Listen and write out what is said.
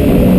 you.